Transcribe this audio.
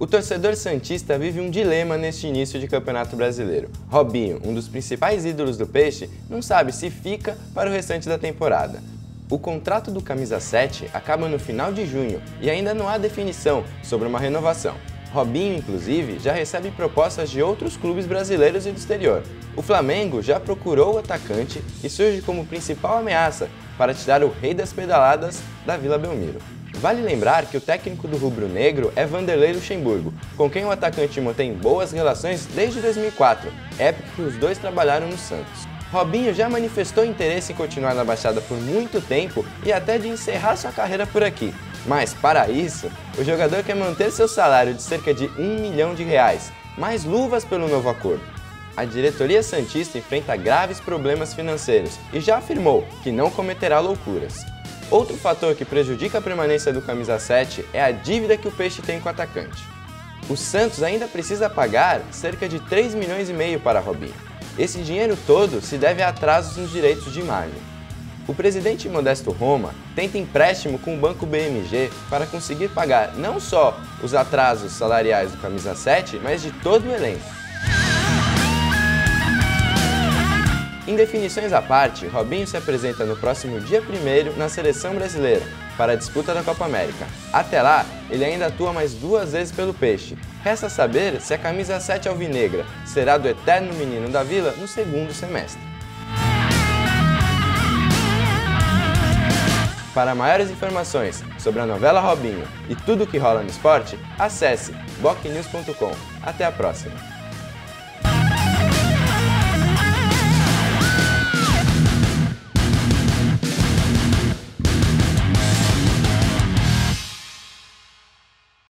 O torcedor Santista vive um dilema neste início de Campeonato Brasileiro. Robinho, um dos principais ídolos do Peixe, não sabe se fica para o restante da temporada. O contrato do Camisa 7 acaba no final de junho e ainda não há definição sobre uma renovação. Robinho, inclusive, já recebe propostas de outros clubes brasileiros e do exterior. O Flamengo já procurou o atacante e surge como principal ameaça para tirar o rei das pedaladas da Vila Belmiro. Vale lembrar que o técnico do rubro-negro é Vanderlei Luxemburgo, com quem o atacante mantém boas relações desde 2004, época que os dois trabalharam no Santos. Robinho já manifestou interesse em continuar na Baixada por muito tempo e até de encerrar sua carreira por aqui. Mas, para isso, o jogador quer manter seu salário de cerca de 1 milhão de reais, mais luvas pelo novo acordo. A diretoria Santista enfrenta graves problemas financeiros e já afirmou que não cometerá loucuras. Outro fator que prejudica a permanência do camisa 7 é a dívida que o Peixe tem com o atacante. O Santos ainda precisa pagar cerca de 3 milhões e meio para Robinho. Esse dinheiro todo se deve a atrasos nos direitos de imagem. O presidente Modesto Roma tenta empréstimo com o banco BMG para conseguir pagar não só os atrasos salariais do camisa 7, mas de todo o elenco. Em definições à parte, Robinho se apresenta no próximo dia 1 na seleção brasileira para a disputa da Copa América. Até lá, ele ainda atua mais duas vezes pelo Peixe. Resta saber se a camisa 7 alvinegra será do eterno menino da Vila no segundo semestre. Para maiores informações sobre a novela Robinho e tudo o que rola no esporte, acesse bocnews.com. Até a próxima!